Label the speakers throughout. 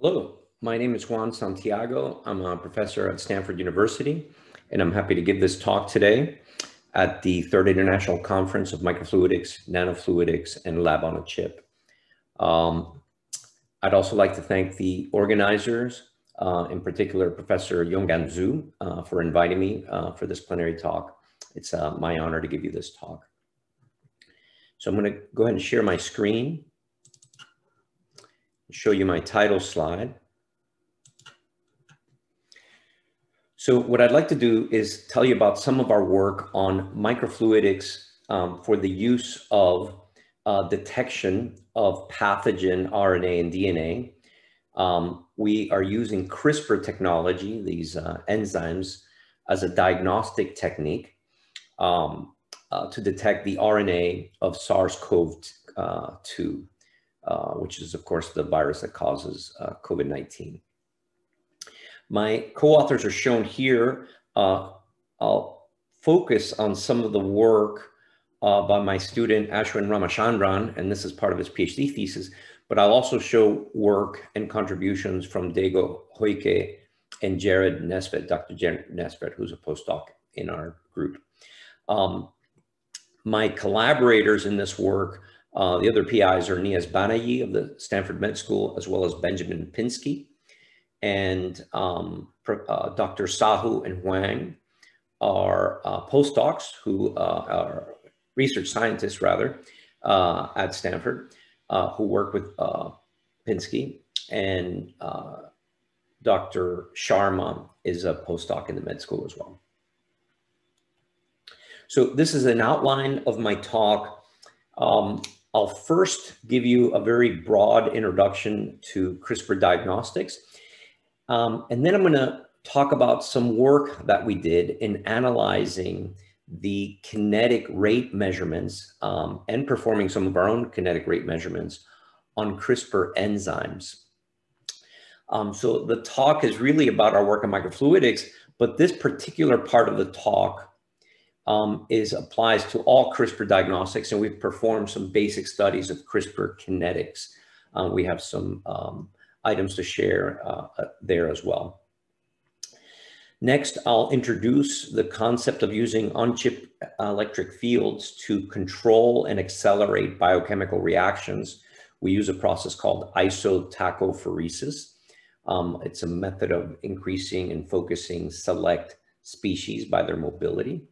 Speaker 1: Hello, my name is Juan Santiago. I'm a professor at Stanford University, and I'm happy to give this talk today at the Third International Conference of Microfluidics, Nanofluidics, and Lab on a Chip. Um, I'd also like to thank the organizers, uh, in particular Professor Yonggang Zhu, uh, for inviting me uh, for this plenary talk. It's uh, my honor to give you this talk. So I'm going to go ahead and share my screen show you my title slide. So what I'd like to do is tell you about some of our work on microfluidics um, for the use of uh, detection of pathogen RNA and DNA. Um, we are using CRISPR technology, these uh, enzymes, as a diagnostic technique um, uh, to detect the RNA of SARS-CoV-2. Uh, which is, of course, the virus that causes uh, COVID-19. My co-authors are shown here. Uh, I'll focus on some of the work uh, by my student Ashwin Ramachandran, and this is part of his PhD thesis, but I'll also show work and contributions from Diego Huyke and Jared Nesvet, Dr. Jared Nesvet, who's a postdoc in our group. Um, my collaborators in this work uh, the other PIs are Niaz Banaei of the Stanford Med School, as well as Benjamin Pinsky. And um, uh, Dr. Sahoo and Huang are uh, postdocs who uh, are research scientists, rather, uh, at Stanford, uh, who work with Pinsky. And Dr. Sharma is a postdoc in the med school as well. So this is an outline of my talk. Um, I'll first give you a very broad introduction to CRISPR diagnostics. Um, and then I'm going to talk about some work that we did in analyzing the kinetic rate measurements um, and performing some of our own kinetic rate measurements on CRISPR enzymes. Um, so the talk is really about our work on microfluidics, but this particular part of the talk um, is applies to all CRISPR diagnostics, and we've performed some basic studies of CRISPR kinetics. Uh, we have some um, items to share uh, uh, there as well. Next, I'll introduce the concept of using on-chip electric fields to control and accelerate biochemical reactions. We use a process called isotachophoresis. Um, it's a method of increasing and focusing select species by their mobility.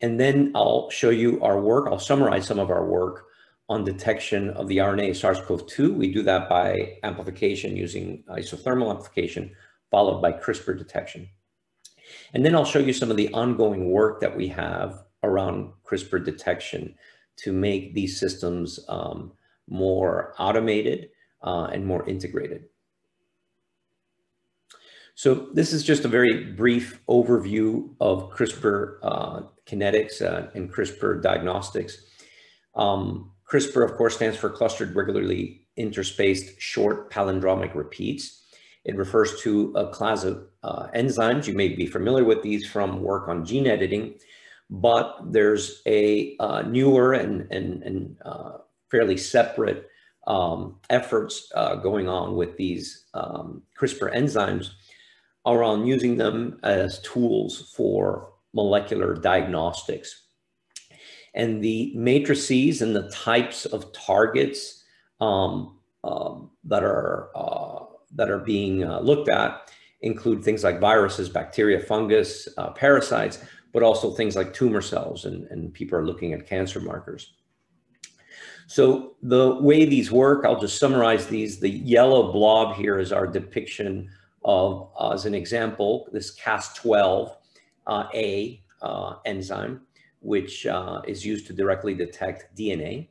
Speaker 1: And then I'll show you our work. I'll summarize some of our work on detection of the RNA SARS-CoV-2. We do that by amplification using isothermal amplification, followed by CRISPR detection. And then I'll show you some of the ongoing work that we have around CRISPR detection to make these systems um, more automated uh, and more integrated. So this is just a very brief overview of CRISPR uh, kinetics uh, and CRISPR diagnostics. Um, CRISPR, of course, stands for clustered regularly interspaced short palindromic repeats. It refers to a class of uh, enzymes. You may be familiar with these from work on gene editing, but there's a uh, newer and, and, and uh, fairly separate um, efforts uh, going on with these um, CRISPR enzymes around using them as tools for molecular diagnostics. And the matrices and the types of targets um, um, that are uh, that are being uh, looked at include things like viruses, bacteria, fungus, uh, parasites, but also things like tumor cells, and, and people are looking at cancer markers. So the way these work, I'll just summarize these. The yellow blob here is our depiction of, uh, as an example, this Cas12 uh, uh, enzyme, which uh, is used to directly detect DNA.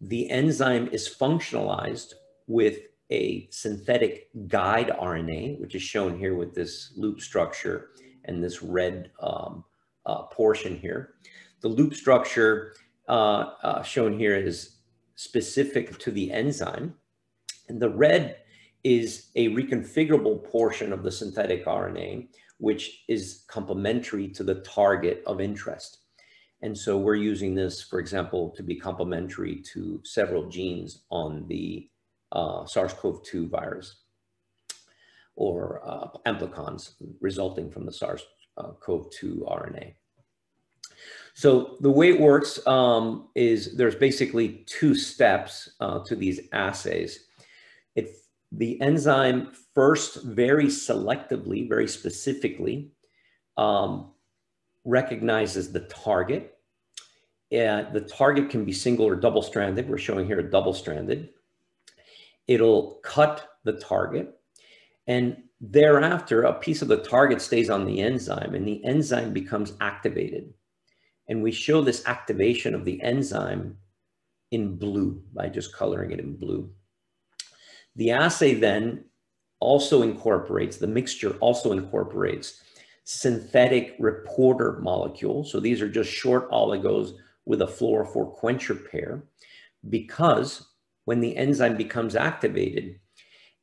Speaker 1: The enzyme is functionalized with a synthetic guide RNA, which is shown here with this loop structure and this red um, uh, portion here. The loop structure uh, uh, shown here is specific to the enzyme. And the red is a reconfigurable portion of the synthetic RNA, which is complementary to the target of interest. And so we're using this, for example, to be complementary to several genes on the uh, SARS-CoV-2 virus or uh, amplicons resulting from the SARS-CoV-2 RNA. So the way it works um, is there's basically two steps uh, to these assays. It, the enzyme first very selectively, very specifically um, recognizes the target. Uh, the target can be single or double stranded. We're showing here a double stranded. It'll cut the target and thereafter a piece of the target stays on the enzyme and the enzyme becomes activated. And we show this activation of the enzyme in blue by just coloring it in blue. The assay then also incorporates, the mixture also incorporates synthetic reporter molecules. So these are just short oligos with a fluorophore quencher pair because when the enzyme becomes activated,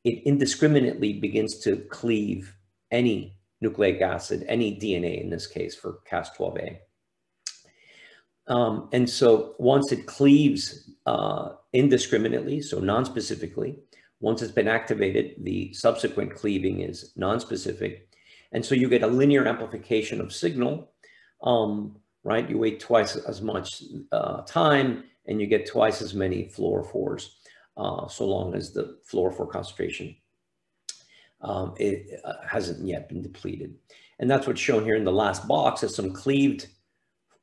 Speaker 1: it indiscriminately begins to cleave any nucleic acid, any DNA in this case for Cas12a. Um, and so once it cleaves uh, indiscriminately, so non-specifically, once it's been activated, the subsequent cleaving is non-specific. And so you get a linear amplification of signal, um, right? You wait twice as much uh, time and you get twice as many fluorophores, uh, so long as the fluorophore concentration um, it uh, hasn't yet been depleted. And that's what's shown here in the last box is some cleaved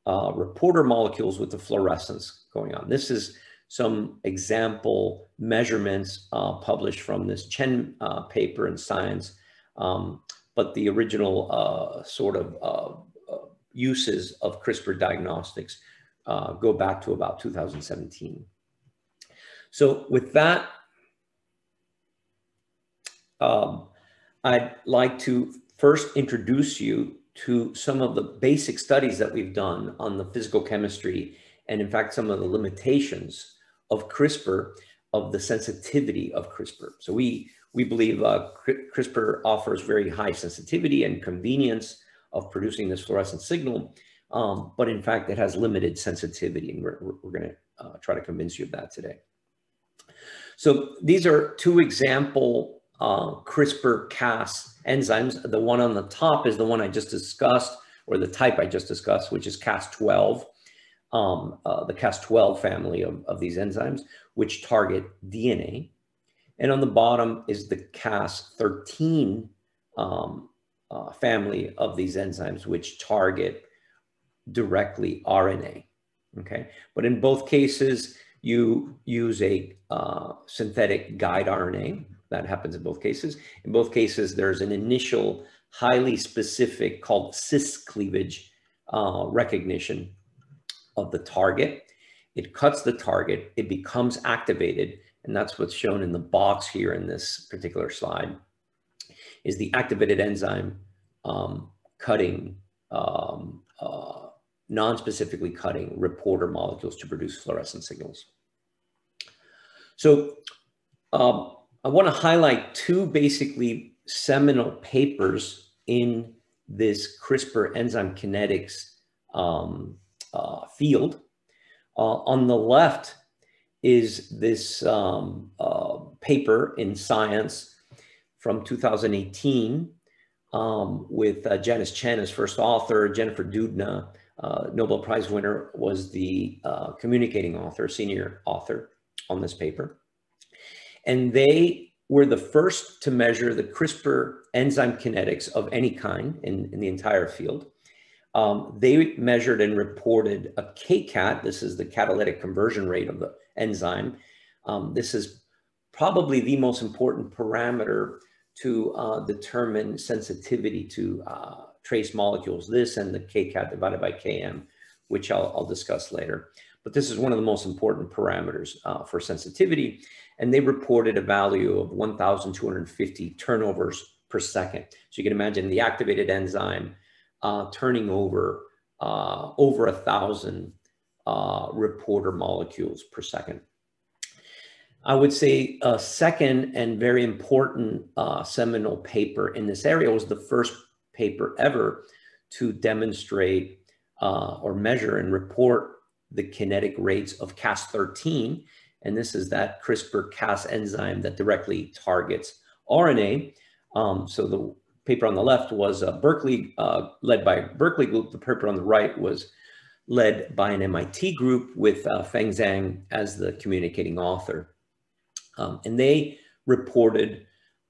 Speaker 1: uh, reporter molecules with the fluorescence going on. This is some example measurements uh, published from this Chen uh, paper in Science, um, but the original uh, sort of uh, uh, uses of CRISPR diagnostics uh, go back to about 2017. So with that, um, I'd like to first introduce you to some of the basic studies that we've done on the physical chemistry and in fact some of the limitations of CRISPR, of the sensitivity of CRISPR. So we, we believe uh, CRISPR offers very high sensitivity and convenience of producing this fluorescent signal, um, but in fact it has limited sensitivity and we're, we're gonna uh, try to convince you of that today. So these are two example uh, CRISPR-Cas enzymes. The one on the top is the one I just discussed, or the type I just discussed, which is Cas12 um, uh, the Cas12 family of, of these enzymes, which target DNA. And on the bottom is the Cas13 um, uh, family of these enzymes, which target directly RNA. Okay, but in both cases, you use a uh, synthetic guide RNA. That happens in both cases. In both cases, there's an initial highly specific called cis cleavage uh, recognition of the target. It cuts the target, it becomes activated, and that's what's shown in the box here in this particular slide, is the activated enzyme um, cutting, um, uh, non-specifically cutting reporter molecules to produce fluorescent signals. So um, I want to highlight two basically seminal papers in this CRISPR enzyme kinetics um, uh, field. Uh, on the left is this um, uh, paper in Science from 2018 um, with uh, Janice Chen as first author, Jennifer Doudna, uh, Nobel Prize winner, was the uh, communicating author, senior author on this paper. And they were the first to measure the CRISPR enzyme kinetics of any kind in, in the entire field. Um, they measured and reported a KCAT. This is the catalytic conversion rate of the enzyme. Um, this is probably the most important parameter to uh, determine sensitivity to uh, trace molecules. This and the KCAT divided by Km, which I'll, I'll discuss later. But this is one of the most important parameters uh, for sensitivity. And they reported a value of 1,250 turnovers per second. So you can imagine the activated enzyme uh, turning over uh, over a thousand uh, reporter molecules per second. I would say a second and very important uh, seminal paper in this area was the first paper ever to demonstrate uh, or measure and report the kinetic rates of Cas13. And this is that CRISPR-Cas enzyme that directly targets RNA. Um, so the paper on the left was uh, Berkeley, uh, led by Berkeley group. The paper on the right was led by an MIT group with uh, Feng Zhang as the communicating author. Um, and they reported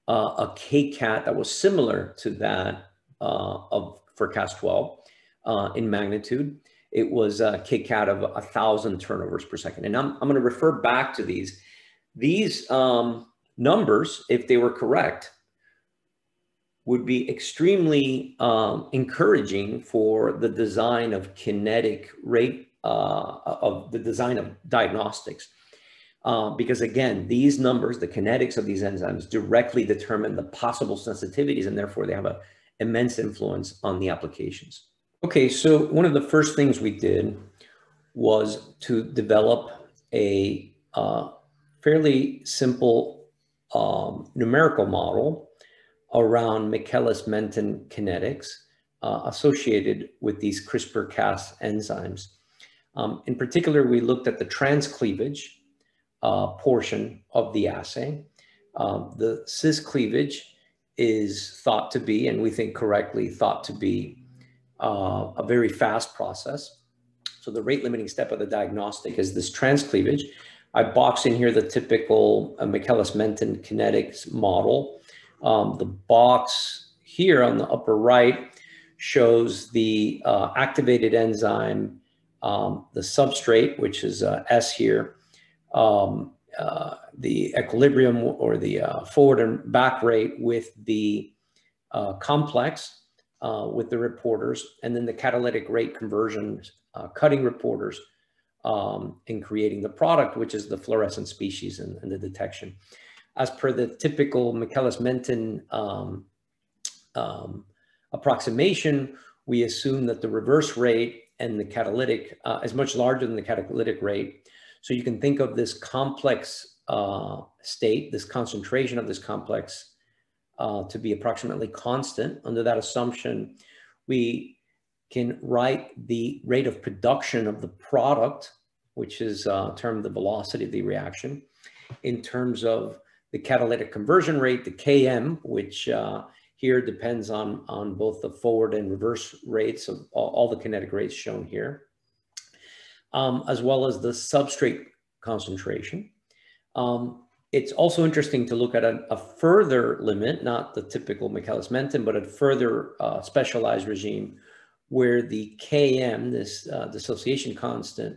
Speaker 1: uh, a KCAT that was similar to that uh, of for Cas12 uh, in magnitude. It was a KCAT of a thousand turnovers per second. And I'm, I'm going to refer back to these. These um, numbers, if they were correct, would be extremely um, encouraging for the design of kinetic rate uh, of the design of diagnostics. Uh, because again, these numbers, the kinetics of these enzymes directly determine the possible sensitivities and therefore they have an immense influence on the applications. Okay, so one of the first things we did was to develop a uh, fairly simple um, numerical model around Michaelis-Menten kinetics uh, associated with these CRISPR-Cas enzymes. Um, in particular, we looked at the transcleavage uh, portion of the assay. Um, the cis cleavage is thought to be, and we think correctly, thought to be uh, a very fast process. So the rate limiting step of the diagnostic is this transcleavage. I box in here the typical uh, Michaelis-Menten kinetics model um, the box here on the upper right shows the uh, activated enzyme, um, the substrate, which is uh, S here, um, uh, the equilibrium or the uh, forward and back rate with the uh, complex uh, with the reporters, and then the catalytic rate conversion cutting reporters um, in creating the product, which is the fluorescent species and, and the detection as per the typical Michaelis-Menten um, um, approximation, we assume that the reverse rate and the catalytic uh, is much larger than the catalytic rate. So you can think of this complex uh, state, this concentration of this complex uh, to be approximately constant. Under that assumption, we can write the rate of production of the product, which is uh, termed the velocity of the reaction, in terms of the catalytic conversion rate, the KM, which uh, here depends on, on both the forward and reverse rates of all, all the kinetic rates shown here, um, as well as the substrate concentration. Um, it's also interesting to look at a, a, further limit, not the typical Michaelis-Menten, but a further uh, specialized regime where the Km, this uh, dissociation constant,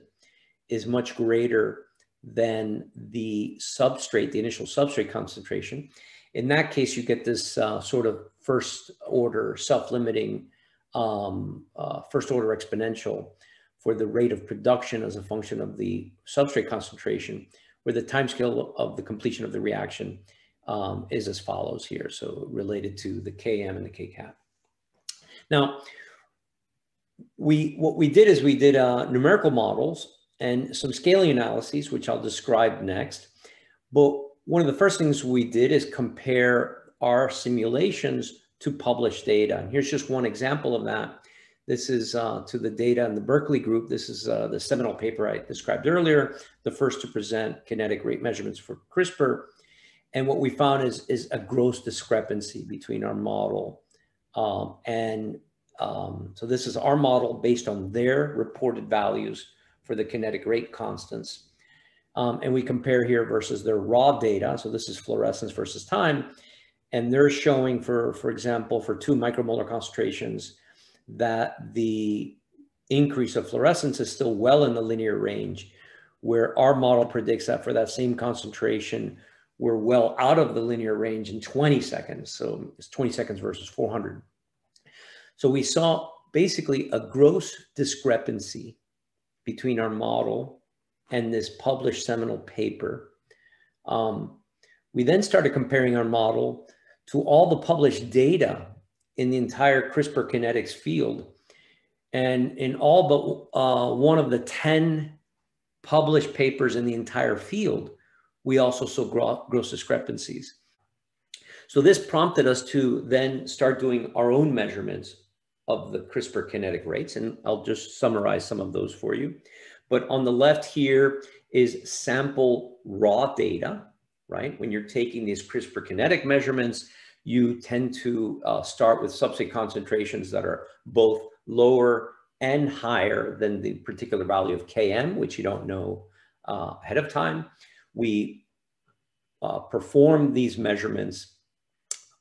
Speaker 1: is much greater than the substrate, the initial substrate concentration. In that case, you get this uh, sort of first order self-limiting um, uh, first order exponential for the rate of production as a function of the substrate concentration, where the timescale of the completion of the reaction um, is as follows here. So related to the Km and the Kcat. Now, we what we did is we did uh, numerical models and some scaling analyses, which I'll describe next. But one of the first things we did is compare our simulations to published data. And here's just one example of that. This is uh, to the data in the Berkeley group. This is uh, the seminal paper I described earlier, the first to present kinetic rate measurements for CRISPR. And what we found is, is a gross discrepancy between our model um, and um, so this is our model based on their reported values for the kinetic rate constants. Um, and we compare here versus their raw data. So this is fluorescence versus time. And they're showing for, for example, for two micromolar concentrations that the increase of fluorescence is still well in the linear range where our model predicts that for that same concentration, we're well out of the linear range in 20 seconds. So it's 20 seconds versus 400. So we saw basically a gross discrepancy between our model and this published seminal paper. Um, we then started comparing our model to all the published data in the entire CRISPR kinetics field. And in all but uh, one of the 10 published papers in the entire field, we also saw gross discrepancies. So this prompted us to then start doing our own measurements of the CRISPR kinetic rates. And I'll just summarize some of those for you. But on the left here is sample raw data, right? When you're taking these CRISPR kinetic measurements, you tend to uh, start with substrate concentrations that are both lower and higher than the particular value of Km, which you don't know uh, ahead of time. We uh, perform these measurements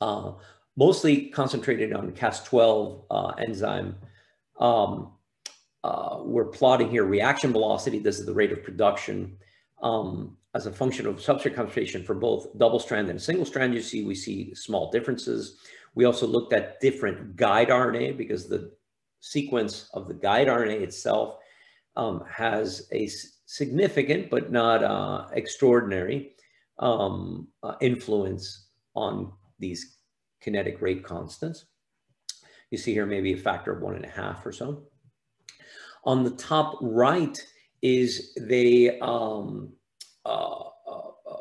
Speaker 1: uh, mostly concentrated on Cas12 uh, enzyme. Um, uh, we're plotting here reaction velocity. This is the rate of production um, as a function of substrate concentration for both double strand and single strand. You see, we see small differences. We also looked at different guide RNA because the sequence of the guide RNA itself um, has a significant but not uh, extraordinary um, uh, influence on these kinetic rate constants. You see here maybe a factor of one and a half or so. On the top right is the um, uh, uh, uh,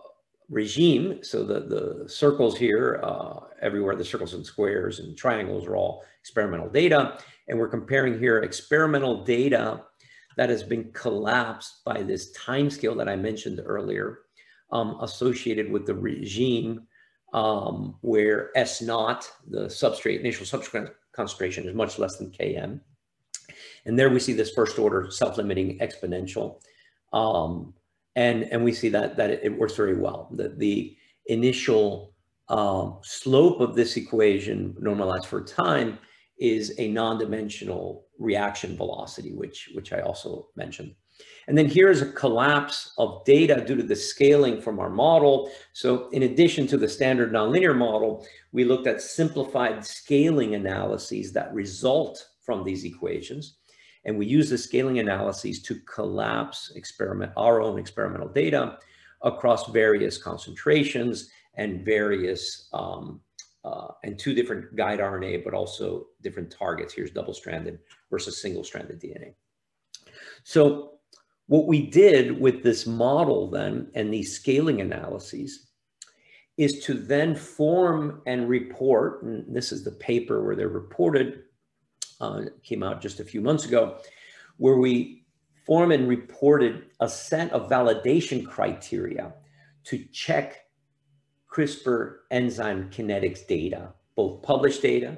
Speaker 1: regime. So the, the circles here, uh, everywhere, the circles and squares and triangles are all experimental data. And we're comparing here experimental data that has been collapsed by this time scale that I mentioned earlier, um, associated with the regime um, where S naught, the substrate, initial substrate concentration is much less than Km. And there we see this first order self-limiting exponential. Um, and, and we see that, that it, works very well. The, the initial um, slope of this equation normalized for time is a non-dimensional reaction velocity, which, which I also mentioned. And then here is a collapse of data due to the scaling from our model. So in addition to the standard nonlinear model, we looked at simplified scaling analyses that result from these equations. And we use the scaling analyses to collapse experiment, our own experimental data across various concentrations and various, um, uh, and two different guide RNA, but also different targets. Here's double-stranded versus single-stranded DNA. So what we did with this model then and these scaling analyses is to then form and report, and this is the paper where they're reported, uh, came out just a few months ago, where we form and reported a set of validation criteria to check CRISPR enzyme kinetics data, both published data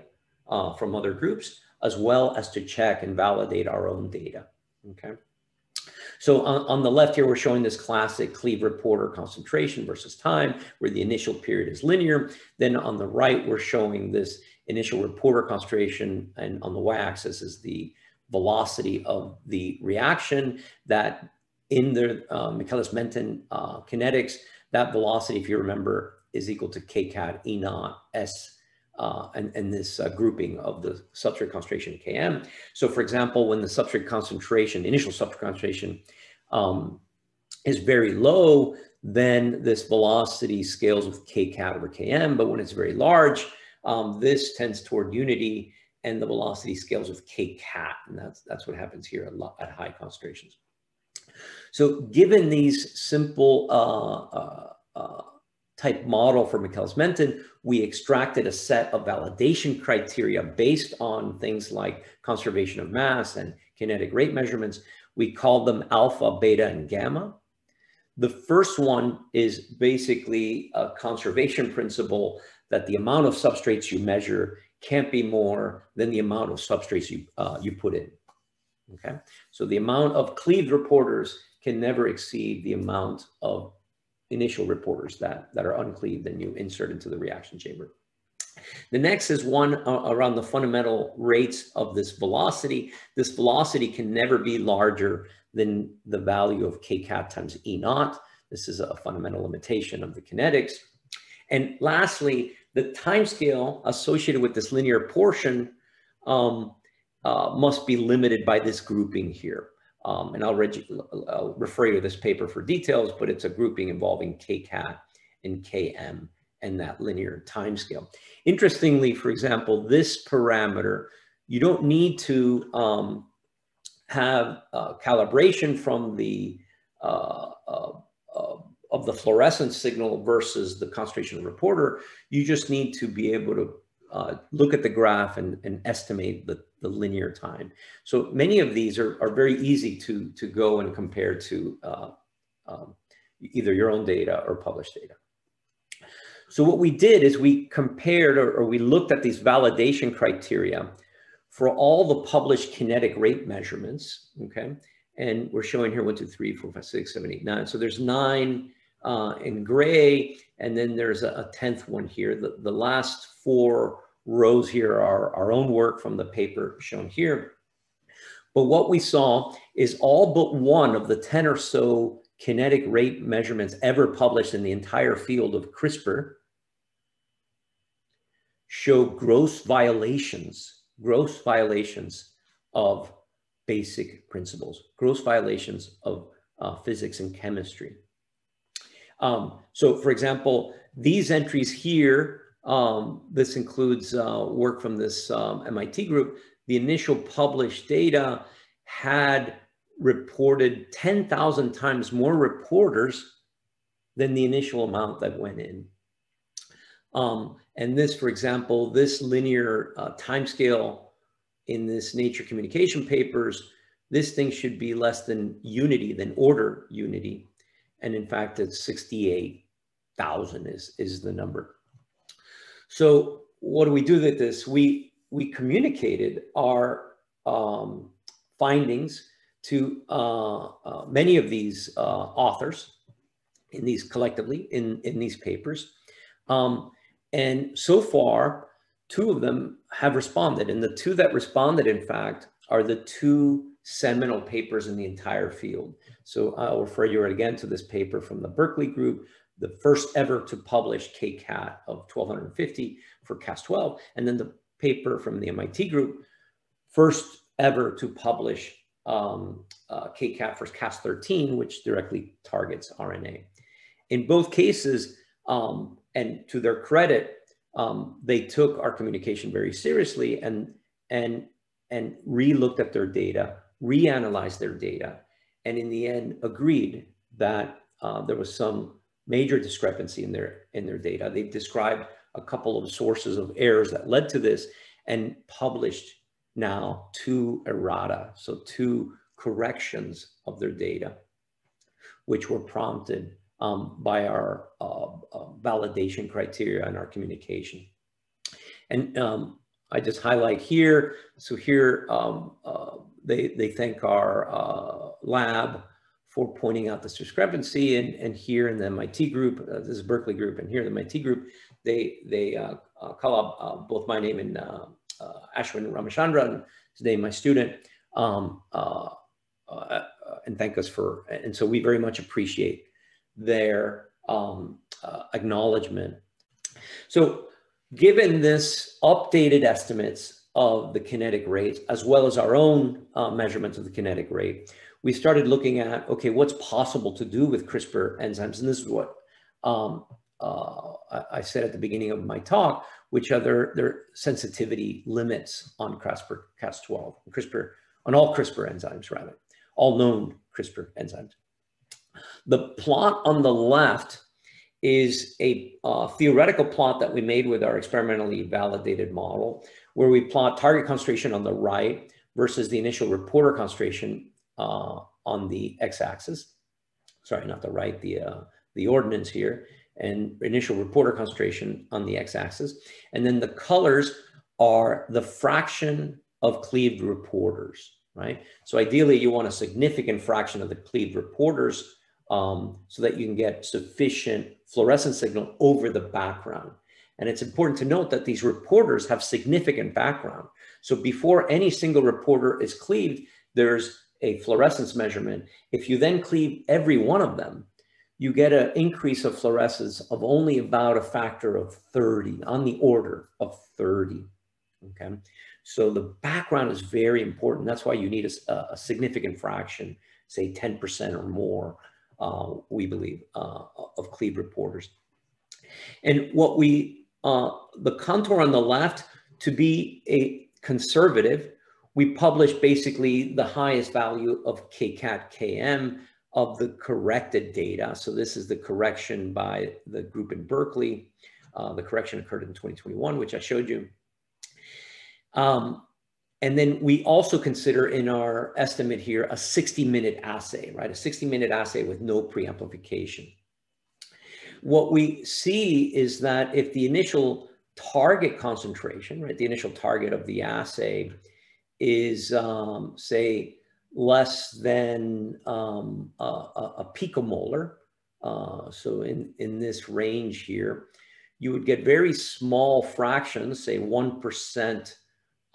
Speaker 1: uh, from other groups, as well as to check and validate our own data, okay? So on, on, the left here, we're showing this classic Cleve reporter concentration versus time, where the initial period is linear. Then on the right, we're showing this initial reporter concentration, and on the y-axis is the velocity of the reaction that in the uh, Michaelis-Menten uh, kinetics, that velocity, if you remember, is equal to k cat E naught S uh, and, and this uh, grouping of the substrate concentration Km. So for example, when the substrate concentration, initial substrate concentration um, is very low, then this velocity scales with kcat cat over km. But when it's very large, um, this tends toward unity and the velocity scales with kcat. And that's, that's what happens here at, at high concentrations. So given these simple uh, uh, uh type model for Michaelis-Menten, we extracted a set of validation criteria based on things like conservation of mass and kinetic rate measurements. We called them alpha, beta, and gamma. The first one is basically a conservation principle that the amount of substrates you measure can't be more than the amount of substrates you, uh, you put in. Okay, so the amount of cleaved reporters can never exceed the amount of initial reporters that, that are uncleaved and you insert into the reaction chamber. The next is one uh, around the fundamental rates of this velocity. This velocity can never be larger than the value of k cat times E naught. This is a fundamental limitation of the kinetics. And lastly, the time scale associated with this linear portion um, uh, must be limited by this grouping here. Um, and I'll, I'll, refer you to this paper for details, but it's a grouping involving KCAT and KM and that linear timescale. Interestingly, for example, this parameter, you don't need to um, have uh, calibration from the uh, uh, uh, of the fluorescence signal versus the concentration reporter. You just need to be able to uh, look at the graph and, and estimate the, the linear time. So many of these are, are very easy to, to go and compare to uh, um, either your own data or published data. So what we did is we compared or, or, we looked at these validation criteria for all the published kinetic rate measurements, okay? And we're showing here one, two, three, four, five, six, seven, eight, nine. So there's nine uh, in gray, and then there's a, a, 10th one here. The, the last four rows here are our own work from the paper shown here. But what we saw is all but one of the 10 or so kinetic rate measurements ever published in the entire field of CRISPR show gross violations, gross violations of basic principles, gross violations of uh, physics and chemistry. Um, so for example, these entries here, um, this includes uh, work from this um, MIT group, the initial published data had reported 10,000 times more reporters than the initial amount that went in. Um, and this, for example, this linear uh, timescale in this Nature Communication papers, this thing should be less than unity, than order unity. And in fact, it's 68,000 is, is the number. So what do we do with this? We, we communicated our um, findings to uh, uh, many of these uh, authors in these collectively in, in these papers. Um, and so far, two of them have responded. And the two that responded, in fact, are the two seminal papers in the entire field. So I'll refer you again to this paper from the Berkeley group, the first ever to publish KCAT of 1250 for Cas12, and then the paper from the MIT group, first ever to publish um, uh, KCAT for Cas13, which directly targets RNA. In both cases, um, and to their credit, um, they took our communication very seriously and and and re-looked at their data, reanalyzed their data, and in the end agreed that uh, there was some major discrepancy in their in their data. They described a couple of sources of errors that led to this and published now two errata, so two corrections of their data, which were prompted um, by our uh, uh, validation criteria and our communication. And um, I just highlight here, so here um, uh, they, they thank our uh, lab for pointing out this discrepancy and, and here in the MIT group, uh, this is Berkeley group, and here in the MIT group, they, they uh, call up both my name and Ashwin Ramachandran, today my student, um, uh, uh, and thank us for, and so we very much appreciate their um, uh, acknowledgement. So given this updated estimates of the kinetic rate, as well as our own uh, measurements of the kinetic rate, we started looking at, okay, what's possible to do with CRISPR enzymes? And this is what um, uh, I said at the beginning of my talk, which are their, their sensitivity limits on CRISPR-Cas12, CRISPR, on all CRISPR enzymes rather, all known CRISPR enzymes. The plot on the left is a uh, theoretical plot that we made with our experimentally validated model, where we plot target concentration on the right versus the initial reporter concentration uh, on the x-axis. Sorry, not the right, the, uh, the ordinance here and initial reporter concentration on the x-axis. And then the colors are the fraction of cleaved reporters, right? So ideally you want a significant fraction of the cleaved reporters um, so that you can get sufficient fluorescence signal over the background. And it's important to note that these reporters have significant background. So before any single reporter is cleaved, there's a fluorescence measurement. If you then cleave every one of them, you get an increase of fluorescence of only about a factor of 30, on the order of 30, okay? So the background is very important. That's why you need a, a significant fraction, say 10% or more, uh, we believe, uh, of cleaved reporters. And what we, uh, the contour on the left, to be a conservative, we publish basically the highest value of KCAT KM of the corrected data. So this is the correction by the group in Berkeley. Uh, the correction occurred in 2021, which I showed you. Um, and then we also consider in our estimate here a 60 minute assay, right? A 60 minute assay with no preamplification. What we see is that if the initial target concentration, right, the initial target of the assay is, um, say, less than um, a, a, picomolar, uh, so in, in this range here, you would get very small fractions, say 1%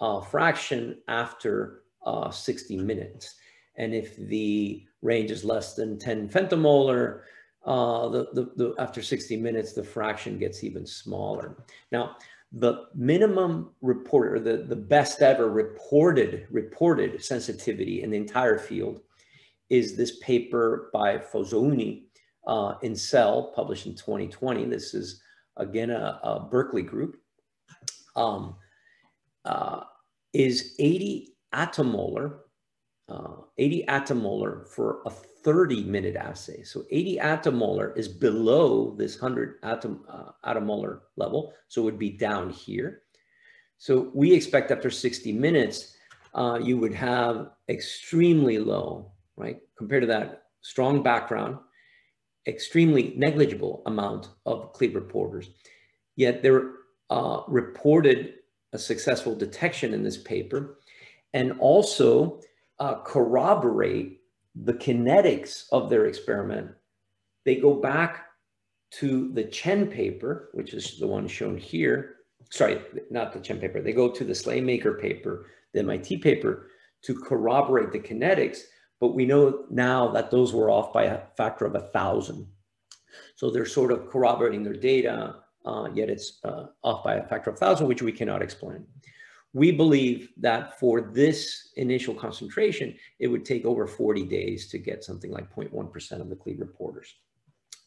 Speaker 1: uh, fraction after uh, 60 minutes. And if the range is less than 10 femtomolar, uh, the, the, the, after 60 minutes, the fraction gets even smaller. Now, the minimum reported, or the, the best ever reported, reported sensitivity in the entire field is this paper by Fozouni uh, in Cell, published in 2020. This is, again, a, a Berkeley group. Um, uh, is 80 attomolar, uh, 80 attomolar for a 30 minute assay. So 80 attomolar is below this 100 atom, uh, attomolar level. So it would be down here. So we expect after 60 minutes, uh, you would have extremely low, right? Compared to that strong background, extremely negligible amount of cleaved reporters. Yet they're uh, reported a successful detection in this paper and also uh, corroborate the kinetics of their experiment, they go back to the Chen paper, which is the one shown here. Sorry, not the Chen paper. They go to the Slaymaker paper, the MIT paper, to corroborate the kinetics. But we know now that those were off by a factor of a thousand. So they're sort of corroborating their data, uh, yet it's uh, off by a factor of thousand, which we cannot explain. We believe that for this initial concentration, it would take over 40 days to get something like 0.1% of the cleaved reporters.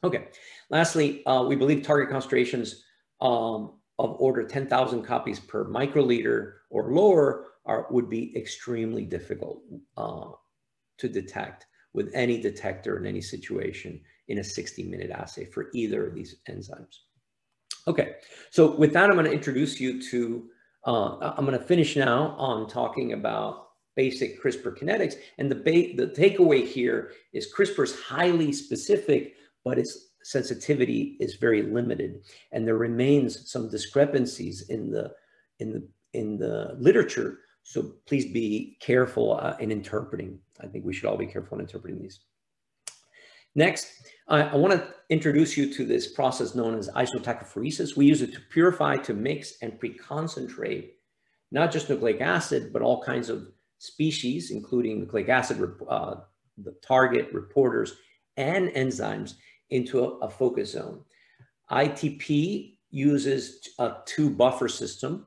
Speaker 1: Okay, lastly, uh, we believe target concentrations um, of order 10,000 copies per microliter or lower are, would be extremely difficult uh, to detect with any detector in any situation in a 60 minute assay for either of these enzymes. Okay, so with that, I'm going to introduce you to uh, I'm going to finish now on talking about basic CRISPR kinetics. And the, the takeaway here is CRISPR is highly specific, but its sensitivity is very limited. And there remains some discrepancies in the, in the, in the literature. So please be careful uh, in interpreting. I think we should all be careful in interpreting these. Next, I, I want to introduce you to this process known as isotachophoresis. We use it to purify, to mix, and pre-concentrate not just nucleic acid, but all kinds of species, including nucleic acid, uh, the target reporters, and enzymes into a, a focus zone. ITP uses a two buffer system.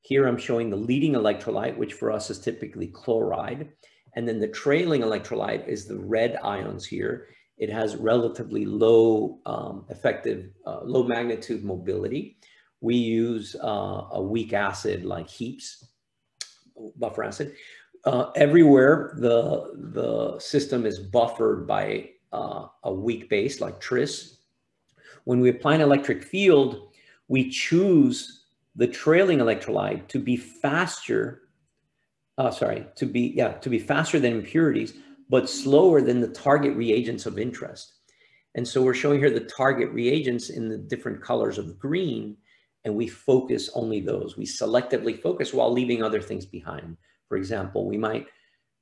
Speaker 1: Here I'm showing the leading electrolyte, which for us is typically chloride. And then the trailing electrolyte is the red ions here. It has relatively low um, effective, uh, low magnitude mobility. We use uh, a weak acid like HEPES, buffer acid. Uh, everywhere the, the system is buffered by uh, a weak base like tris. When we apply an electric field, we choose the trailing electrolyte to be faster, uh, sorry, to be, yeah, to be faster than impurities but slower than the target reagents of interest. And so we're showing here the target reagents in the different colors of green, and we focus only those. We selectively focus while leaving other things behind. For example, we might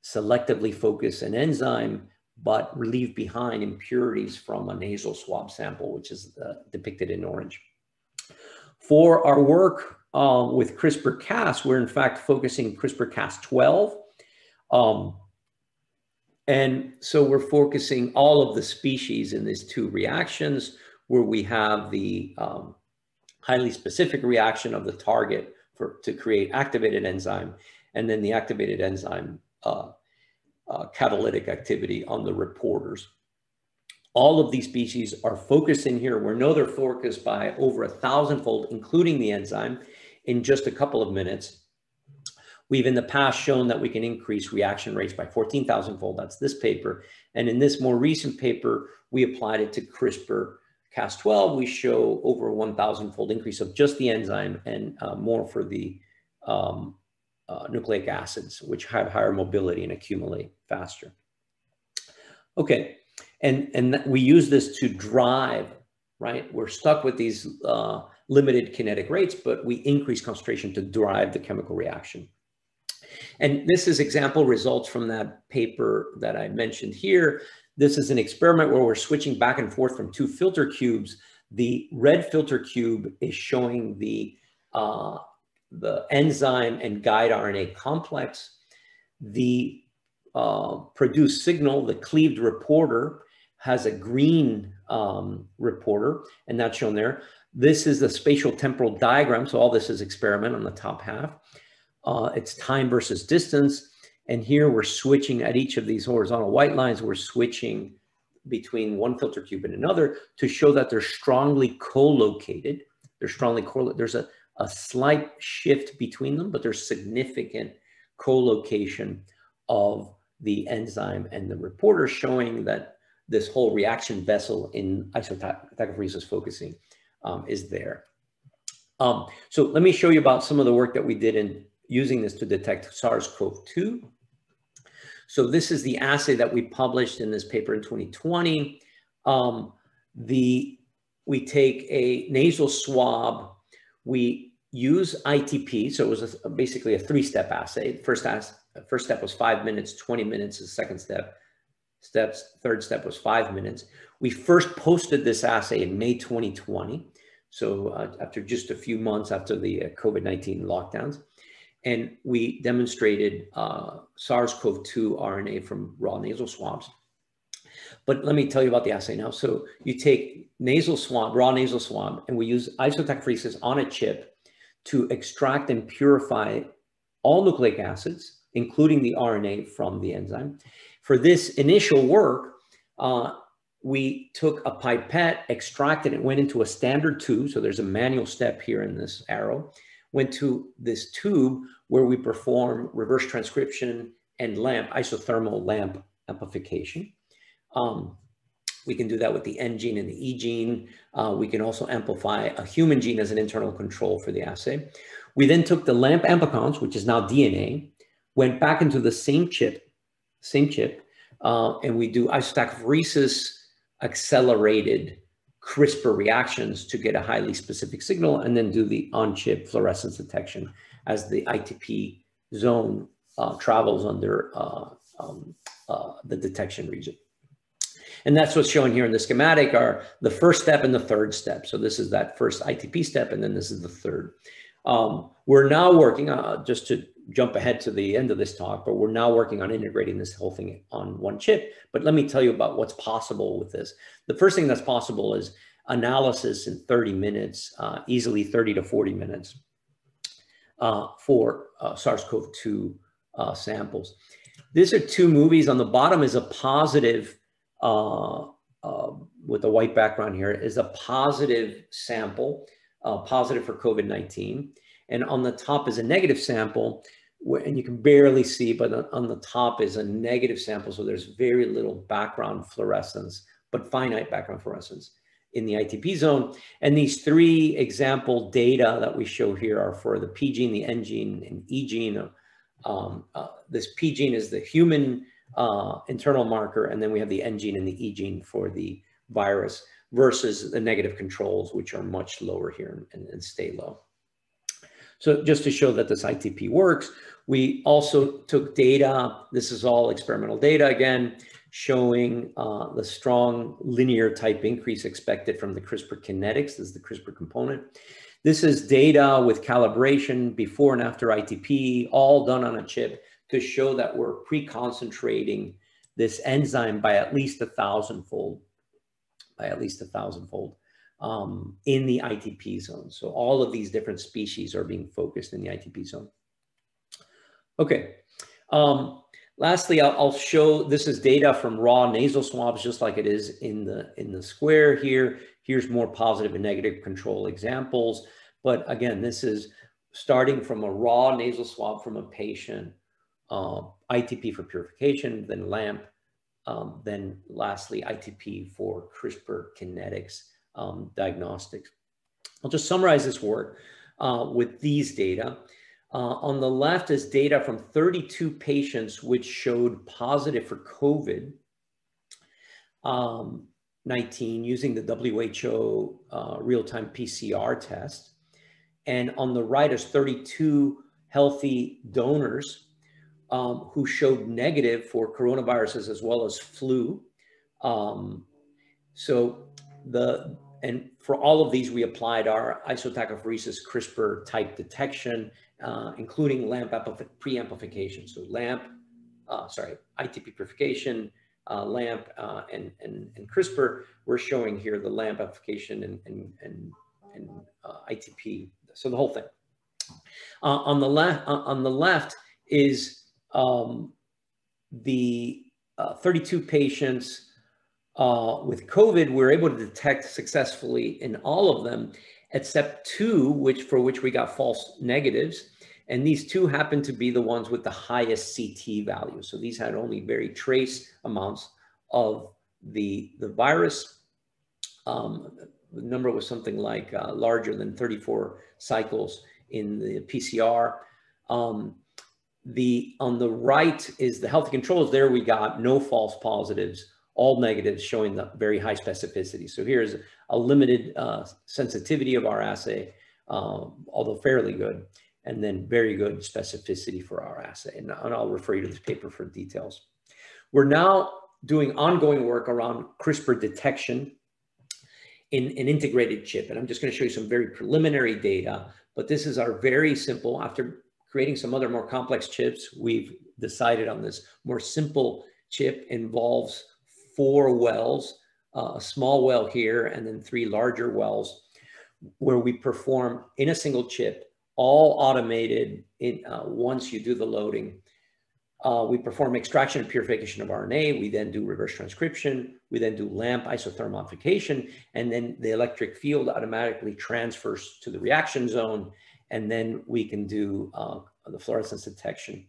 Speaker 1: selectively focus an enzyme, but leave behind impurities from a nasal swab sample, which is uh, depicted in orange. For our work uh, with CRISPR-Cas, we're in fact focusing CRISPR-Cas12. Um, and so we're focusing all of the species in these two reactions where we have the um, highly specific reaction of the target for, to create activated enzyme, and then the activated enzyme uh, uh, catalytic activity on the reporters. All of these species are focused in here. We know they're focused by over a thousandfold, including the enzyme, in just a couple of minutes. We've in the past shown that we can increase reaction rates by 14,000 fold. That's this paper. And in this more recent paper, we applied it to CRISPR Cas12. We show over 1,000 fold increase of just the enzyme and uh, more for the um, uh, nucleic acids, which have higher mobility and accumulate faster. Okay, and, and we use this to drive, right? We're stuck with these uh, limited kinetic rates, but we increase concentration to drive the chemical reaction. And this is example results from that paper that I mentioned here. This is an experiment where we're switching back and forth from two filter cubes. The red filter cube is showing the, uh, the enzyme and guide RNA complex. The uh, produced signal, the cleaved reporter, has a green um, reporter, and that's shown there. This is the spatial temporal diagram. So all this is experiment on the top half. Uh, it's time versus distance. And here we're switching at each of these horizontal white lines, we're switching between one filter cube and another to show that they're strongly co-located. They're strongly correlated. There's a, a slight shift between them, but there's significant co-location of the enzyme and the reporter showing that this whole reaction vessel in isotachophoresis focusing um, is there. Um, so let me show you about some of the work that we did in using this to detect SARS-CoV-2. So this is the assay that we published in this paper in 2020. Um, the, we take a nasal swab, we use ITP, so it was a, basically a three-step assay. First, first step was five minutes, 20 minutes is the second step. Steps, third step was five minutes. We first posted this assay in May 2020. So uh, after just a few months after the uh, COVID-19 lockdowns. And we demonstrated uh, SARS-CoV-2 RNA from raw nasal swabs. But let me tell you about the assay now. So you take nasal swab, raw nasal swab, and we use isotachophoresis on a chip to extract and purify all nucleic acids, including the RNA from the enzyme. For this initial work, uh, we took a pipette, extracted it, went into a standard tube. So there's a manual step here in this arrow went to this tube where we perform reverse transcription and LAMP, isothermal LAMP amplification. Um, we can do that with the N gene and the E gene. Uh, we can also amplify a human gene as an internal control for the assay. We then took the LAMP amplicons, which is now DNA, went back into the same chip, same chip, uh, and we do isotachophoresis accelerated CRISPR reactions to get a highly specific signal and then do the on-chip fluorescence detection as the ITP zone uh, travels under uh, um, uh, the detection region. And that's what's shown here in the schematic are the first step and the third step. So this is that first ITP step, and then this is the third. Um, we're now working, uh, just to jump ahead to the end of this talk, but we're now working on integrating this whole thing on one chip. But let me tell you about what's possible with this. The first thing that's possible is analysis in 30 minutes, uh, easily 30 to 40 minutes uh, for uh, SARS-CoV-2 uh, samples. These are two movies. On the bottom is a positive, uh, uh, with a white background here, is a positive sample, positive for COVID-19. And on the top is a negative sample, and you can barely see, but on the top is a negative sample. So there's very little background fluorescence, but finite background fluorescence in the ITP zone. And these three example data that we show here are for the P gene, the N gene, and E gene. Um, uh, this P gene is the human uh, internal marker, and then we have the N gene and the E gene for the virus versus the negative controls, which are much lower here and, and stay low. So just to show that this ITP works, we also took data, this is all experimental data again, showing uh, the strong linear type increase expected from the CRISPR kinetics, this is the CRISPR component. This is data with calibration before and after ITP, all done on a chip to show that we're pre-concentrating this enzyme by at least a thousandfold, by at least a thousandfold um, in the ITP zone. So all of these different species are being focused in the ITP zone. Okay. Um, lastly, I'll, I'll, show, this is data from raw nasal swabs, just like it is in the, in the square here. Here's more positive and negative control examples. But again, this is starting from a raw nasal swab from a patient, uh, ITP for purification, then LAMP, um, then lastly, ITP for CRISPR kinetics um, diagnostics. I'll just summarize this work uh, with these data. Uh, on the left is data from 32 patients which showed positive for COVID um, 19 using the WHO uh, real-time PCR test. And on the right is 32 healthy donors um, who showed negative for coronaviruses as well as flu. Um, so the and for all of these, we applied our isotachophoresis CRISPR type detection, uh, including LAMP preamplification. So LAMP, uh, sorry, ITP purification, uh, LAMP, uh, and, and, and CRISPR. We're showing here the LAMP application and, and, and, and uh, ITP. So the whole thing. Uh, on the left, on the left is um, the 32 patients uh, with COVID, we are able to detect successfully in all of them, except two, which for which we got false negatives. And these two happen to be the ones with the highest CT value. So these had only very trace amounts of the, the virus. Um, the number was something like uh, larger than 34 cycles in the PCR. Um, the on the right is the healthy controls. There we got no false positives all negatives showing the very high specificity. So here's a limited uh, sensitivity of our assay, um, although fairly good, and then very good specificity for our assay. And, and I'll refer you to this paper for details. We're now doing ongoing work around CRISPR detection in an integrated chip. And I'm just going to show you some very preliminary data, but this is our very simple, after creating some other more complex chips, we've decided on this more simple chip involves four wells, uh, a small well here, and then three larger wells where we perform in a single chip, all automated in, uh, once you do the loading. Uh, we perform extraction and purification of RNA. We then do reverse transcription. We then do LAMP isothermal amplification. And then the electric field automatically transfers to the reaction zone. And then we can do uh, the fluorescence detection.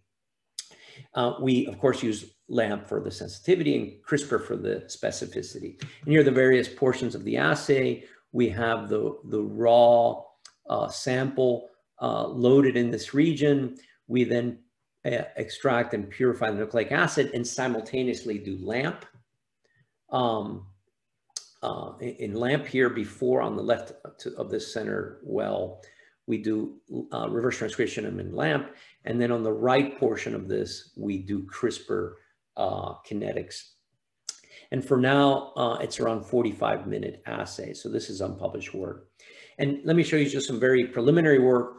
Speaker 1: Uh, we, of course, use LAMP for the sensitivity and CRISPR for the specificity. And here are the various portions of the assay. We have the, the raw uh, sample uh, loaded in this region. We then uh, extract and purify the nucleic acid and simultaneously do LAMP. Um, uh, in LAMP here before on the left of this center well, we do uh, reverse transcription in LAMP. And then on the right portion of this, we do CRISPR uh, kinetics. And for now, uh, it's around 45 minute assay. So this is unpublished work. And let me show you just some very preliminary work.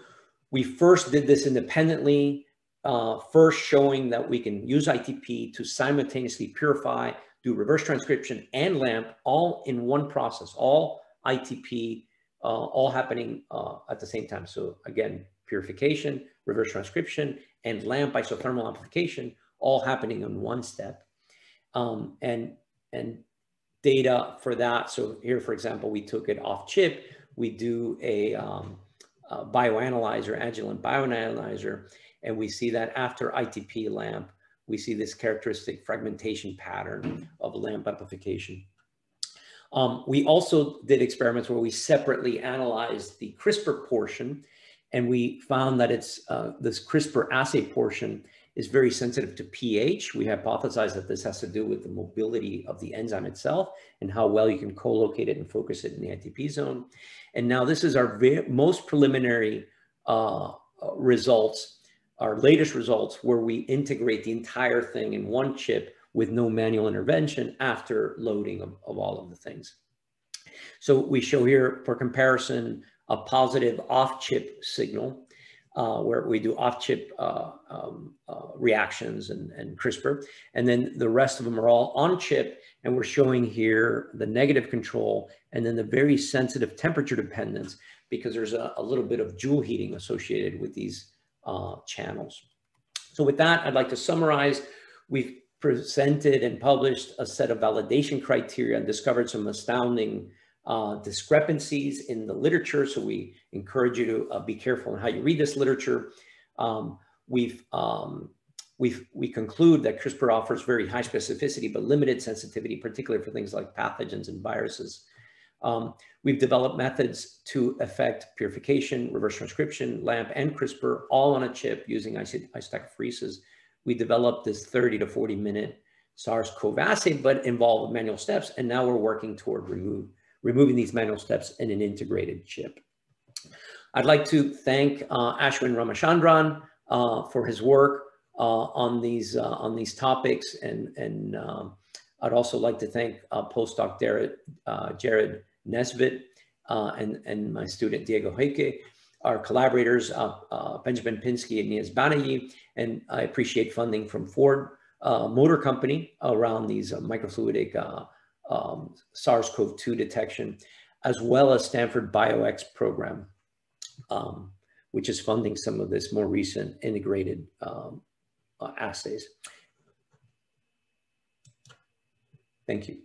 Speaker 1: We first did this independently, uh, first showing that we can use ITP to simultaneously purify, do reverse transcription and LAMP all in one process, all ITP, uh, all happening uh, at the same time. So again, purification, reverse transcription, and LAMP isothermal amplification all happening in one step. Um, and, and data for that. So here, for example, we took it off chip. We do a, um, a bioanalyzer, Agilent bioanalyzer, and we see that after ITP LAMP, we see this characteristic fragmentation pattern of LAMP amplification. Um, we also did experiments where we separately analyzed the CRISPR portion, and we found that it's uh, this CRISPR assay portion is very sensitive to pH. We hypothesize that this has to do with the mobility of the enzyme itself and how well you can co-locate it and focus it in the ITP zone. And now this is our most preliminary uh, results, our latest results, where we integrate the entire thing in one chip with no manual intervention after loading of, of all of the things. So we show here for comparison a positive off-chip signal uh, where we do off-chip uh, um, uh, reactions and, and CRISPR. And then the rest of them are all on-chip. And we're showing here the negative control and then the very sensitive temperature dependence because there's a, a little bit of joule heating associated with these uh, channels. So with that, I'd like to summarize. We've presented and published a set of validation criteria and discovered some astounding uh, discrepancies in the literature. So we encourage you to uh, be careful in how you read this literature. Um, we've, um, we've, we conclude that CRISPR offers very high specificity, but limited sensitivity, particularly for things like pathogens and viruses. Um, we've developed methods to affect purification, reverse transcription, LAMP, and CRISPR all on a chip using isotachophoresis. We developed this 30 to 40 minute SARS-CoV assay, but involved manual steps. And now we're working toward remove, removing these manual steps in an integrated chip. I'd like to thank uh, Ashwin Ramachandran uh, for his work uh, on these uh, on these topics, and and um, I'd also like to thank uh, postdoc Jared, uh, Jared Nesbitt and and my student Diego Huyke, our collaborators Benjamin Pinsky and Niaz Banaei, and I appreciate funding from Ford Motor Company around these microfluidic um, SARS-CoV-2 detection, as well as Stanford BioX program um, which is funding some of this more recent integrated um, uh, assays. Thank you.